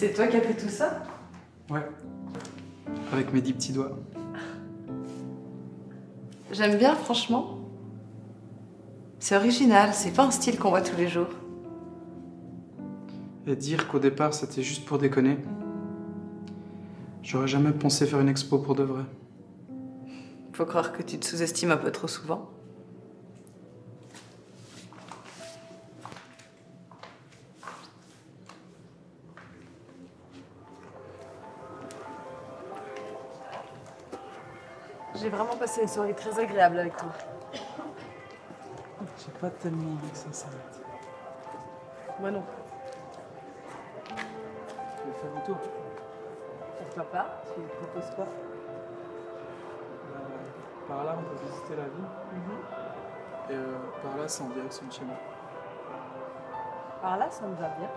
C'est toi qui as fait tout ça? Ouais. Avec mes dix petits doigts. J'aime bien, franchement. C'est original, c'est pas un style qu'on voit tous les jours. Et dire qu'au départ c'était juste pour déconner. J'aurais jamais pensé faire une expo pour de vrai. Faut croire que tu te sous-estimes un peu trop souvent. Passé une soirée très agréable avec toi. J'ai pas tellement envie que ça s'arrête. Moi non. Tu veux faire un tour Pourquoi pas Tu ne proposes pas Euh, Par là on peut visiter la ville. Et euh, par là c'est en direction de chez moi. Par là, ça me va bien.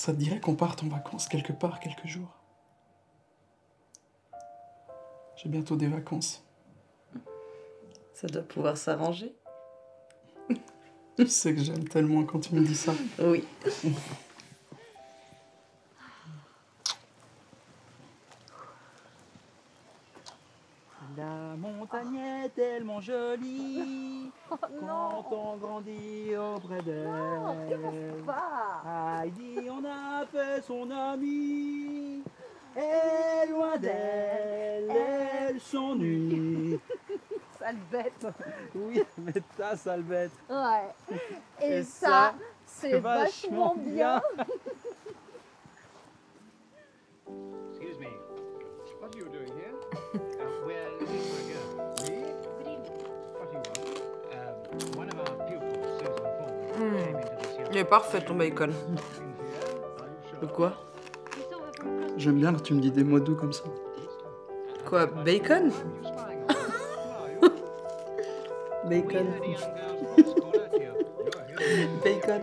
Ça te dirait qu'on parte en vacances quelque part quelques jours J'ai bientôt des vacances. Ça doit pouvoir s'arranger. Tu sais que j'aime tellement quand tu me dis ça. Oui. Quand on grandit auprès d'elle. Heidi en a fait son amie et loin d'elle, elle s'ennuie. Sale bête. Oui, mais ta sale bête. Ouais. Et, Et ça, ça, c'est vachement bien. Excuse me. What are you doing here? Il est parfait ton bacon. De quoi J'aime bien quand tu me dis des mots doux comme ça. Quoi Bacon Bacon. Bacon. Bacon.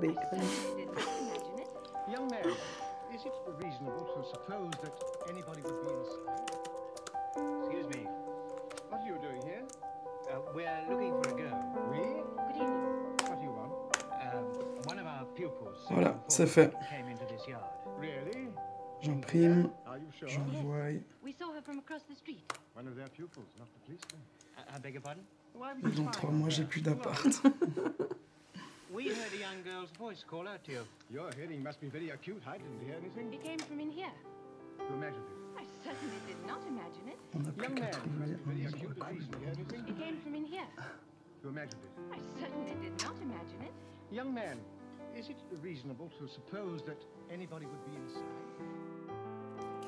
Certainly did not imagine it. Young man, is it reasonable to suppose that anybody would be inside? Excuse me. What are you doing here? Uh, we're looking for a girl. Pardon? Why would Et you dans trois mois, j'ai plus d'appart. We heard a young girl's voice call out to you. Your hearing must be very acute. I didn't hear anything. It came from in here. You imagined it. I certainly did not imagine it. On plus Young qu'à man, trouver must be un very endroit acute. I cool. didn't hear anything. It came from in here. You imagined it. I certainly did not imagine it. Young man, is it reasonable to suppose that anybody would be inside?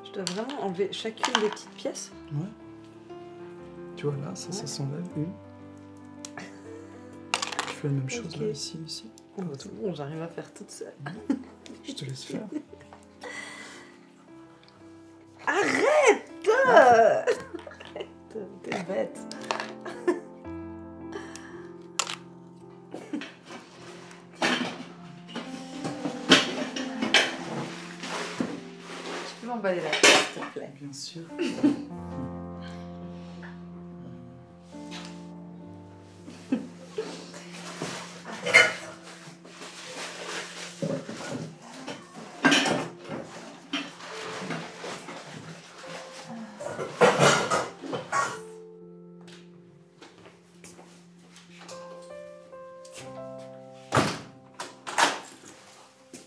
Je dois vraiment enlever chacune des petites pièces Ouais. Tu vois là, ça, ça s'enlève. Une. Je fais la même chose là, ici, ici. Oh, bah, C'est bon, j'arrive à faire toute seule. Je te laisse faire. m'emballer la pièce, s'il te plaît Bien sûr.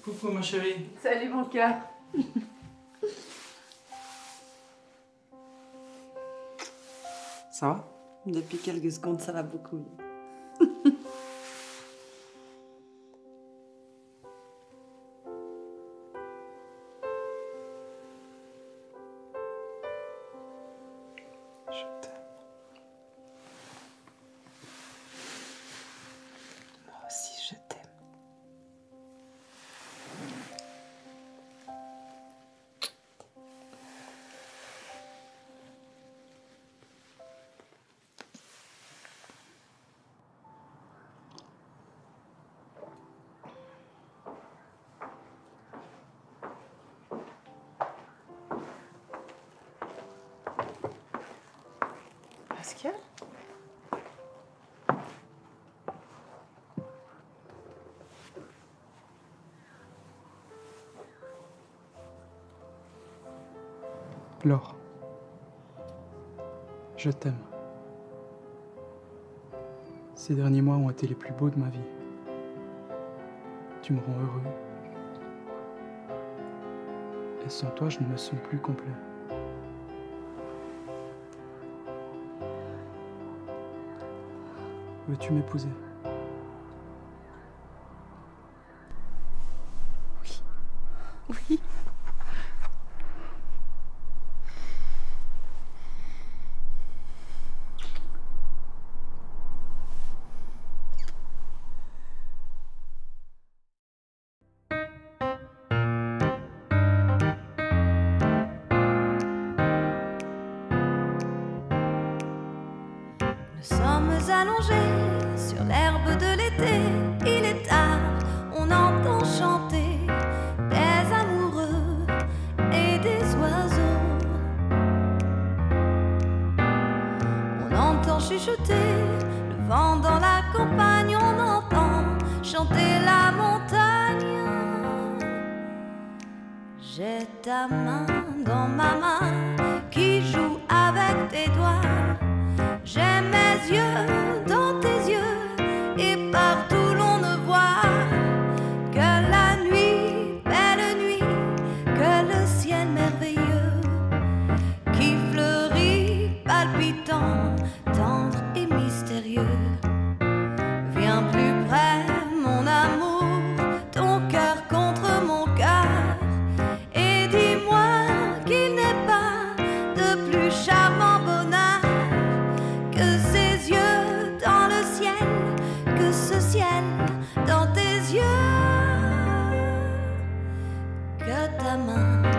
Coucou ma chérie. Salut mon cœur. Ça va Depuis quelques secondes, ça va beaucoup mieux. Je t'aime. Laure. Je t'aime. Ces derniers mois ont été les plus beaux de ma vie. Tu me rends heureux. Et sans toi, je ne me sens plus complet. Veux-tu m'épouser? Allongés sur l'herbe de l'été. Il est tard, on entend chanter des amoureux et des oiseaux. On entend chuchoter le vent dans la campagne. On entend chanter la montagne. J'ai ta main dans ma main qui joue avec tes doigts. J'ai mes yeux dans 吗